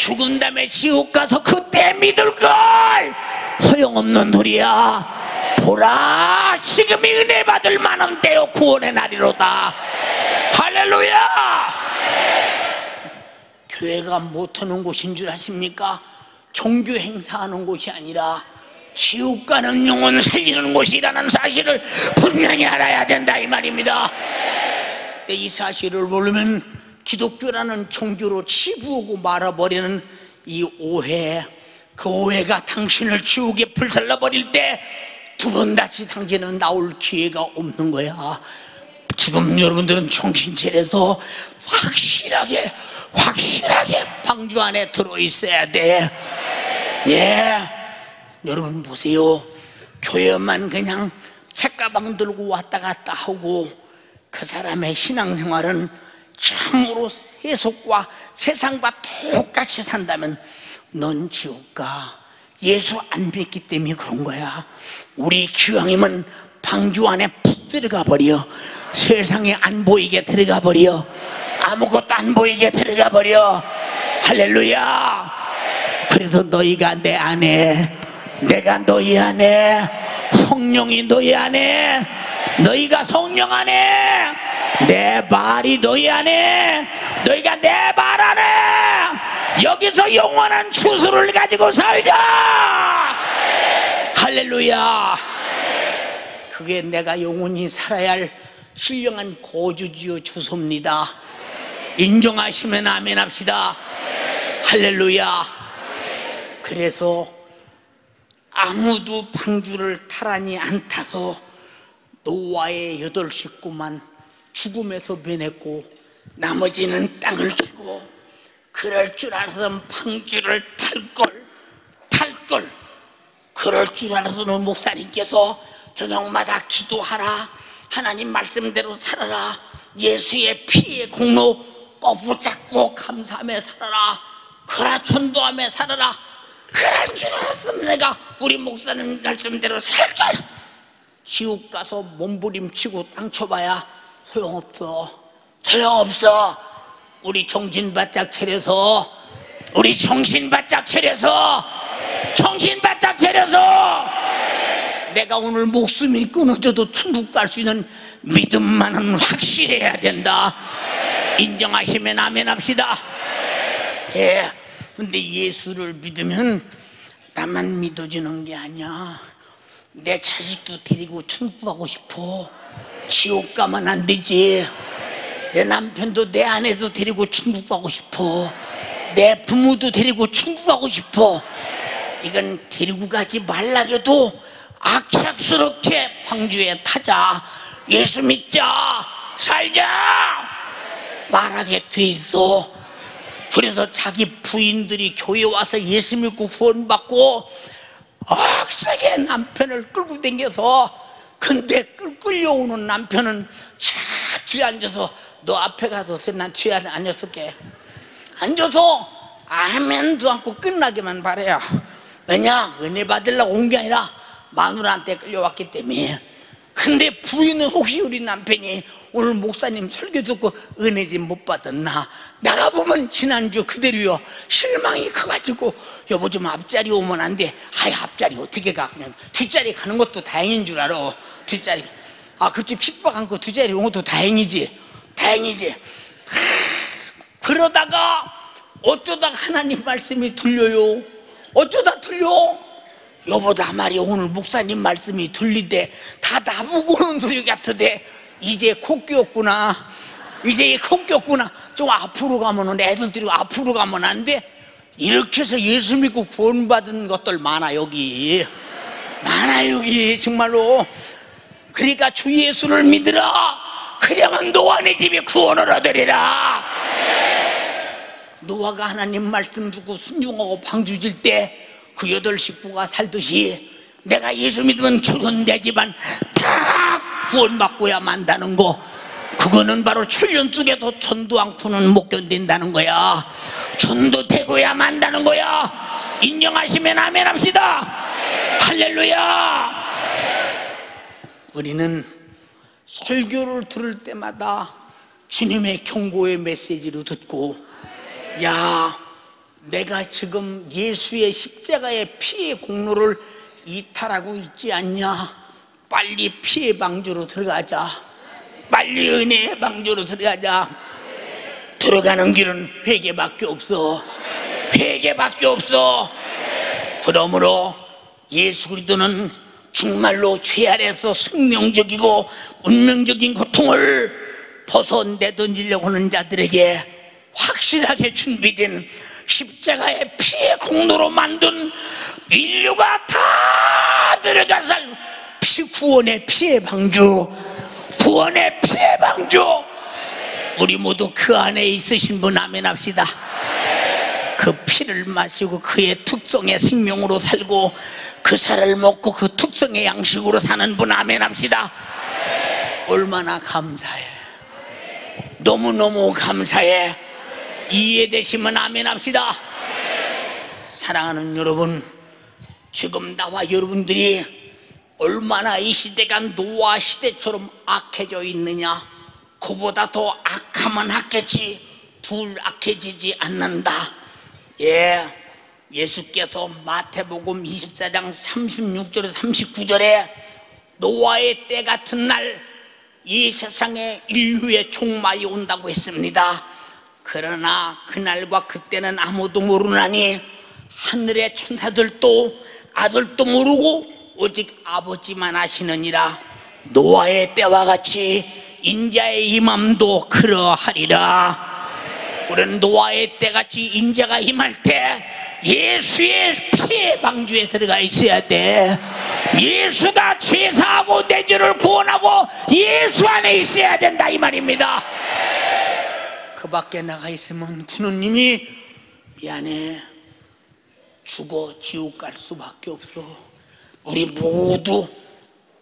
죽은 다음에 지옥 가서 그때 믿을걸! 소용없는 소리야. 보라 지금이 은혜 받을 만한 때요 구원의 날이로다. 할렐루야! 교회가 못하는 곳인 줄 아십니까? 종교 행사하는 곳이 아니라 지옥 가는 영혼 살리는 곳이라는 사실을 분명히 알아야 된다 이 말입니다. 이 사실을 모르면 기독교라는 종교로 치부하고 말아버리는 이 오해 그 오해가 당신을 지옥에 불살라 버릴 때 두 번 다시 당신은 나올 기회가 없는 거야 지금 여러분들은 정신 차려서 확실하게 확실하게 방주 안에 들어 있어야 돼. 예. 여러분 보세요. 교회만 그냥 책가방 들고 왔다 갔다 하고 그 사람의 신앙생활은 참으로 세속과 세상과 똑같이 산다면 넌 지옥 가. 예수 안 믿기 때문에 그런 거야. 우리 기왕이면 방주 안에 푹 들어가 버려. 세상에 안 보이게 들어가 버려. 아무것도 안 보이게 들어가 버려. 할렐루야. 그래서 너희가 내 안에, 내가 너희 안에, 성령이 너희 안에, 너희가 성령 안에, 내 말이 너희 안에, 너희가 내 말 안에, 여기서 영원한 추수를 가지고 살자. 할렐루야. 그게 내가 영원히 살아야 할 신령한 거주지요 주소입니다. 인정하시면 아멘 합시다. 할렐루야. 그래서 아무도 방주를 타라니 안 타서 노아의 여덟 식구만 죽음에서 면했고 나머지는 땅을 주고 그럴 줄 알았으면 방주를 탈걸 탈걸. 그럴 줄 알았으면 목사님께서 저녁마다 기도하라 하나님 말씀대로 살아라 예수의 피의 공로 꼭 붙잡고 감사하며 살아라 그라 전도하며 살아라. 그럴 줄 알았으면 내가 우리 목사님 말씀대로 살걸. 지옥 가서 몸부림치고 땅 쳐봐야 소용없어. 소용없어. 우리 정신 바짝 차려서 우리 정신 바짝 차려서 정신 바짝 차려서. 내가 오늘 목숨이 끊어져도 천국 갈 수 있는 믿음만은 확실해야 된다. 인정하시면 아멘 합시다. 예. 근데 예수를 믿으면 나만 믿어지는 게 아니야. 내 자식도 데리고 천국 가고 싶어 지옥 가면 안 되지. 내 남편도 내 아내도 데리고 천국 가고 싶어. 내 부모도 데리고 천국 가고 싶어. 이건 데리고 가지 말라게도 악착스럽게 방주에 타자. 예수 믿자. 살자. 말하게 돼 있어. 그래서 자기 부인들이 교회 와서 예수 믿고 구원받고 억세게 남편을 끌고 다녀서 근데 끌, 끌려오는 남편은 차 뒤에 앉아서 너 앞에 가서 난 뒤에 앉았을게. 앉아서 아멘도 않고 끝나기만 바래요. 왜냐? 은혜 받으려고 온 게 아니라 마누라한테 끌려왔기 때문에 근데 부인은 혹시 우리 남편이 오늘 목사님 설교 듣고 은혜 좀 못 받았나? 나가 보면 지난주 그대로요. 실망이 커가지고 여보 좀 앞자리 오면 안 돼. 아이 앞자리 어떻게 가 그냥. 뒷자리 가는 것도 다행인 줄 알아. 뒷자리. 아 그치. 핍박 안고 뒷자리 온 것도 다행이지. 다행이지. 하, 그러다가 어쩌다가 하나님 말씀이 들려요? 어쩌다 들려 여보 나 말이야 오늘 목사님 말씀이 들리대. 다 나보고 오는 소리 같으대 이제 코 끼었구나. 이제 코 끼었구나. 좀 앞으로 가면은 애들 데리고 앞으로 가면 안 돼? 이렇게 해서 예수 믿고 구원받은 것들 많아 여기. 많아 여기 정말로. 그러니까 주 예수를 믿으라. 그러면 노아네 집에 구원을 얻으리라. 노아가 하나님 말씀 듣고 순종하고 방주질 때 그 여덟 식구가 살듯이 내가 예수 믿으면 죽은 내 집안 다 구원받고야 만다는 거. 그거는 바로 천년 쪽에도 전도 않고는 못 견딘다는 거야. 전도되고야 만다는 거야. 인정하시면 아멘 합시다. 할렐루야. 우리는 설교를 들을 때마다 주님의 경고의 메시지로 듣고 야 내가 지금 예수의 십자가의 피의 공로를 이탈하고 있지 않냐? 빨리 피의 방주로 들어가자. 빨리 은혜의 방주로 들어가자. 들어가는 길은 회개밖에 없어. 회개밖에 없어. 그러므로 예수 그리스도는 정말로 죄 아래서 숙명적이고 운명적인 고통을 벗어내던지려고 하는 자들에게 확실하게 준비된 십자가의 피의 공로로 만든 인류가 다 들어가서 피 구원의 피의 방주 구원의 피의 방주. 우리 모두 그 안에 있으신 분 아멘 합시다. 그 피를 마시고 그의 특성의 생명으로 살고 그 살을 먹고 그 특성의 양식으로 사는 분 아멘 합시다. 얼마나 감사해. 너무너무 감사해 이해되시면 아멘 합시다. 사랑하는 여러분 지금 나와 여러분들이 얼마나 이 시대가 노아 시대처럼 악해져 있느냐? 그보다 더 악하면 악했지 불 악해지지 않는다. 예 예수께서 마태복음 24장 36절에 39절에 노아의 때 같은 날 이 세상에 인류의 종말이 온다고 했습니다 그러나 그날과 그때는 아무도 모르나니 하늘의 천사들도 아들도 모르고 오직 아버지만 아시느니라 노아의 때와 같이 인자의 임함도 그러하리라 우리는 노아의 때같이 인자가 임할 때 예수의 피의 방주에 들어가 있어야 돼. 예수가 죄사하고 내 죄를 구원하고 예수 안에 있어야 된다 이 말입니다. 그 밖에 나가 있으면 군우님이 미안해 죽어 지옥 갈 수밖에 없어. 우리 모두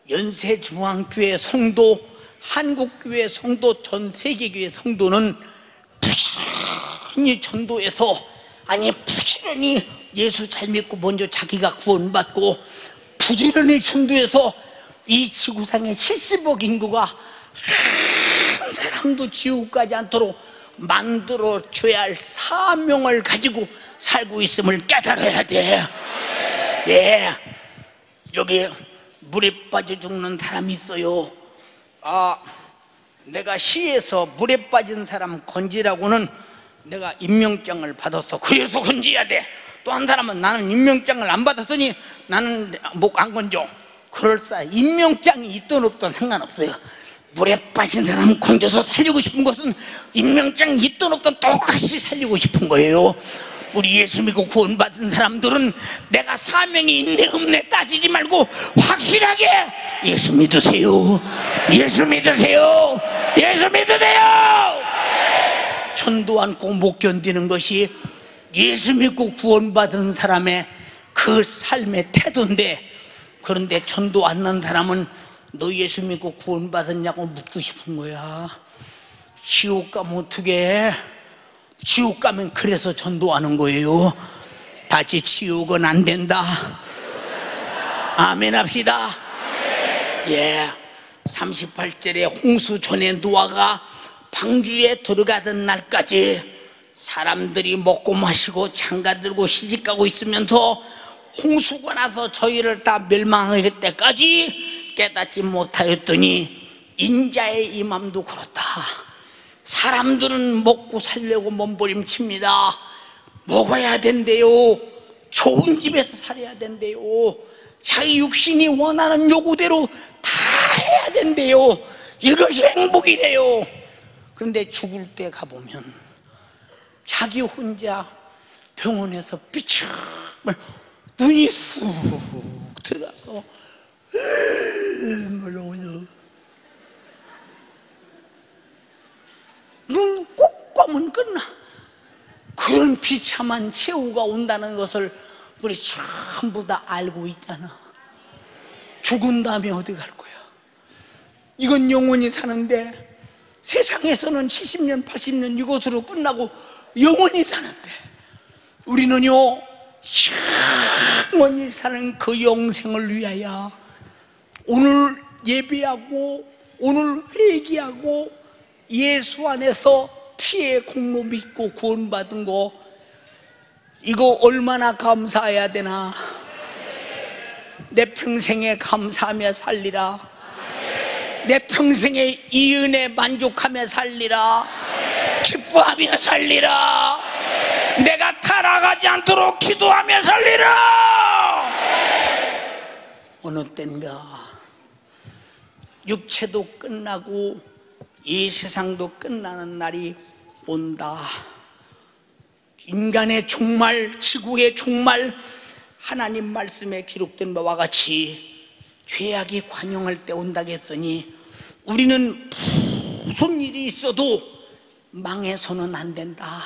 연세중앙교회 성도, 한국교회 성도, 전 세계교회 성도는 부지런히 전도해서 아니 부지런히 예수 잘 믿고 먼저 자기가 구원받고 부지런히 전도해서 이 지구상의 70억 인구가 한 사람도 지옥 가지 않도록 만들어 줘야 할 사명을 가지고 살고 있음을 깨달아야 돼. 예. 여기 물에 빠져 죽는 사람이 있어요. 아, 내가 시에서 물에 빠진 사람 건지라고는 내가 임명장을 받았어. 그래서 건지야 돼. 또 한 사람은 나는 임명장을 안 받았으니 나는 목 안 건져. 그럴싸. 임명장이 있든 없든 상관없어요. 물에 빠진 사람 건져서 살리고 싶은 것은 임명장 있든 없든 똑같이 살리고 싶은 거예요. 우리 예수 믿고 구원받은 사람들은 내가 사명이 있네 없네 따지지 말고 확실하게 예수 믿으세요. 예수 믿으세요. 예수 믿으세요. 천도 않고 못 견디는 것이 예수 믿고 구원받은 사람의 그 삶의 태도인데 그런데 천도 않는 사람은 너 예수 믿고 구원받았냐고 묻고 싶은 거야. 지옥 가면 어떻게 해? 지옥 가면 그래서 전도하는 거예요. 다시 지옥은 안 된다. 아멘 합시다. 예. 38절에 홍수 전에 노아가 방주에 들어가던 날까지 사람들이 먹고 마시고 장가 들고 시집가고 있으면서 홍수가 나서 저희를 다 멸망할 때까지 깨닫지 못하였더니 인자의 이맘도 그렇다. 사람들은 먹고 살려고 몸부림칩니다. 먹어야 된대요. 좋은 집에서 살아야 된대요. 자기 육신이 원하는 요구대로 다 해야 된대요. 이것이 행복이래요. 근데 죽을 때 가보면 자기 혼자 병원에서 삐쩍 눈이 쑥 들어가서 물러오죠. 눈꼭 감으면 끝나. 그런 비참한 최후가 온다는 것을 우리 전부 다 알고 있잖아. 죽은 다음에 어디 갈 거야? 이건 영원히 사는데 세상에서는 70년, 80년 이것으로 끝나고 영원히 사는데 우리는요, 영원히 사는 그 영생을 위하여 오늘 예배하고 오늘 회개하고 예수 안에서 피의 공로 믿고 구원받은 거 이거 얼마나 감사해야 되나? 내 평생에 감사하며 살리라. 내 평생에 이 은혜 만족하며 살리라. 기뻐하며 살리라. 내가 타락하지 않도록 기도하며 살리라. 어느 땐가 육체도 끝나고 이 세상도 끝나는 날이 온다. 인간의 종말, 지구의 종말, 하나님 말씀에 기록된 바와 같이 죄악이 관용할 때 온다고 했으니 우리는 무슨 일이 있어도 망해서는 안 된다.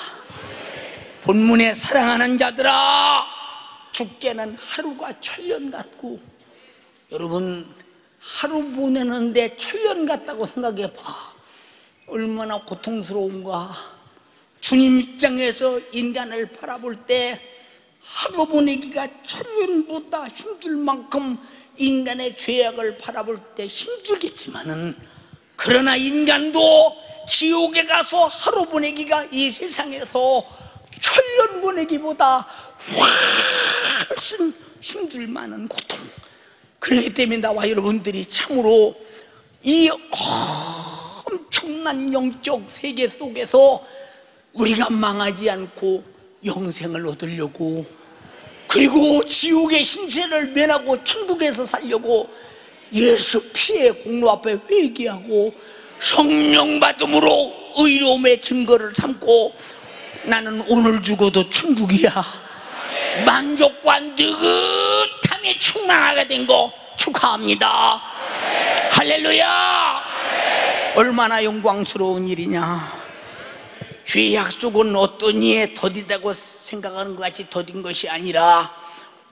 본문에 사랑하는 자들아, 죽게는 하루가 천년 같고 여러분 하루 보내는데 천년 같다고 생각해 봐. 얼마나 고통스러운가. 주님 입장에서 인간을 바라볼 때 하루 보내기가 천년보다 힘들 만큼 인간의 죄악을 바라볼 때 힘들겠지만은 그러나 인간도 지옥에 가서 하루 보내기가 이 세상에서 천년 보내기보다 훨씬 힘들 만한 고통. 그렇기 때문에 나와 여러분들이 참으로 이 엄청난 영적 세계 속에서 우리가 망하지 않고 영생을 얻으려고 그리고 지옥의 신세를 면하고 천국에서 살려고 예수 피의 공로 앞에 회개하고 성령 받음으로 의로움의 증거를 삼고 나는 오늘 죽어도 천국이야. 만족과 느긋 함이 충만하게 된 거 축하합니다. 할렐루야! 얼마나 영광스러운 일이냐. 주의 약속은 어떤 이에 더디다고 생각하는 것 같이 더딘 것이 아니라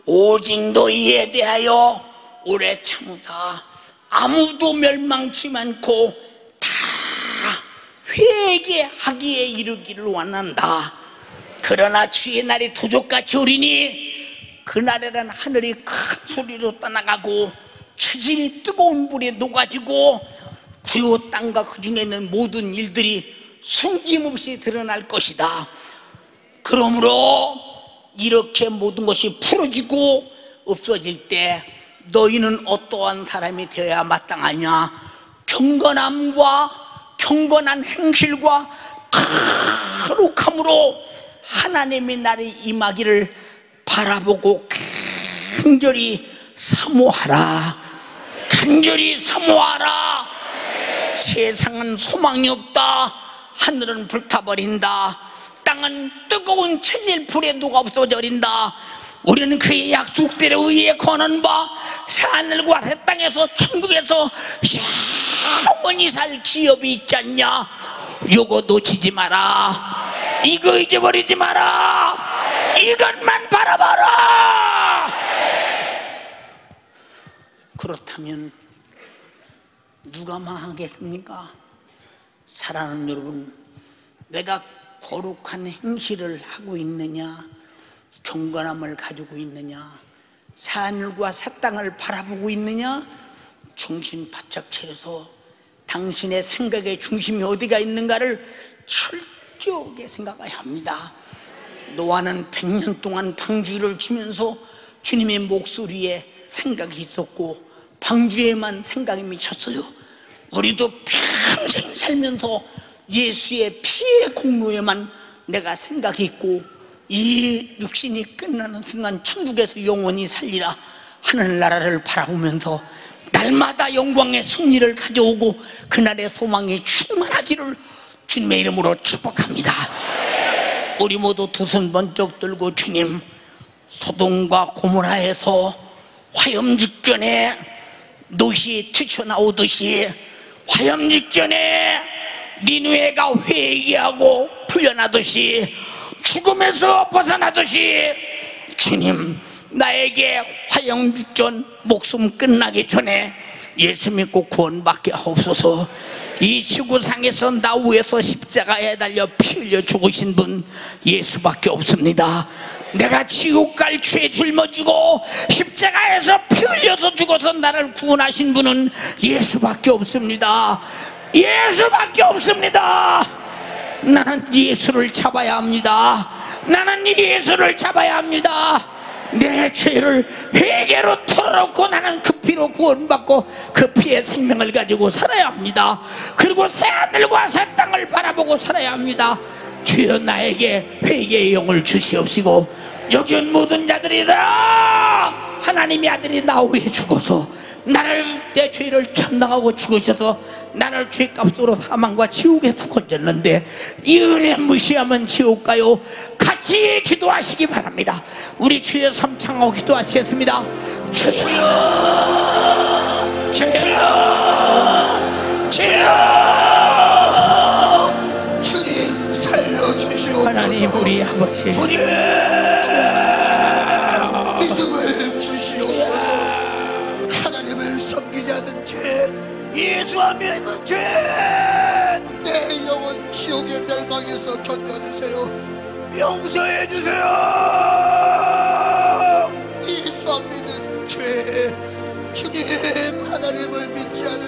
오직 너희에 대하여 오래 참으사 아무도 멸망치 않고 다 회개하기에 이르기를 원한다. 그러나 주의 날이 도적같이 오리니 그날에는 하늘이 큰 소리로 떠나가고 체질이 뜨거운 불에 녹아지고 구요 땅과 그 중에 있는 모든 일들이 숨김없이 드러날 것이다. 그러므로 이렇게 모든 것이 풀어지고 없어질 때 너희는 어떠한 사람이 되어야 마땅하냐? 경건함과 경건한 행실과 거룩함으로 하나님이 나를 임하기를 바라보고 간절히 사모하라. 간절히 사모하라. 세상은 소망이 없다. 하늘은 불타버린다. 땅은 뜨거운 체질 불에 녹아 없어져버린다. 우리는 그의 약속대로 의해 거는 바 새하늘과 새 땅에서 천국에서 영원히 살 기업이 있지 않냐? 요거 놓치지 마라. 이거 잊어버리지 마라. 이것만 바라봐라. 그렇다면 누가 망하겠습니까? 사랑하는 여러분, 내가 거룩한 행실을 하고 있느냐, 경건함을 가지고 있느냐, 하늘과 새 땅을 바라보고 있느냐, 정신 바짝 차려서 당신의 생각의 중심이 어디가 있는가를 철저하게 생각해야 합니다. 노아는 100년 동안 방주를 치면서 주님의 목소리에 생각이 있었고 방주에만 생각이 미쳤어요. 우리도 평생 살면서 예수의 피의 공로에만 내가 생각이 있고 이 육신이 끝나는 순간 천국에서 영원히 살리라 하늘나라를 바라보면서 날마다 영광의 승리를 가져오고 그날의 소망이 충만하기를 주님의 이름으로 축복합니다. 우리 모두 두손 번쩍 들고 주님 소돔과 고모라에서 화염 직전에 노시 튀쳐나오듯이 화염 직전에 니누에가 회개하고 풀려나듯이 죽음에서 벗어나듯이 주님 나에게 화영 직전 목숨 끝나기 전에 예수 믿고 구원받게 하옵소서 이 지구상에서 나 위에서 십자가에 달려 피 흘려 죽으신 분 예수밖에 없습니다 내가 지옥 갈 죄 짊어지고 십자가에서 피 흘려서 죽어서 나를 구원하신 분은 예수밖에 없습니다 예수밖에 없습니다 나는 예수를 잡아야 합니다. 나는 예수를 잡아야 합니다. 내 죄를 회개로 털어놓고 나는 그 피로 구원받고 그 피의 생명을 가지고 살아야 합니다. 그리고 새하늘과 새 땅을 바라보고 살아야 합니다. 주여 나에게 회개의 영을 주시옵시고 여기 온 모든 자들이 다 하나님의 아들이 나 위해 죽어서 나를 내 죄를 참당하고 죽으셔서 나를 죄값으로 사망과 지옥에서 건졌는데 이 은혜 무시하면 지옥 가요? 같이 기도하시기 바랍니다. 우리 주여 삼창하고 기도하시겠습니다. 주여! 주여! 주여! 주님 살려주시옵소서. 하나님 우리 아버지. 믿음 예수 하며 있는 죄! 내 영혼 지옥의 멸망에서 견뎌내세요. 용서해 주세요! 예수 안 믿는 죄! 주님 하나님을 믿지 않는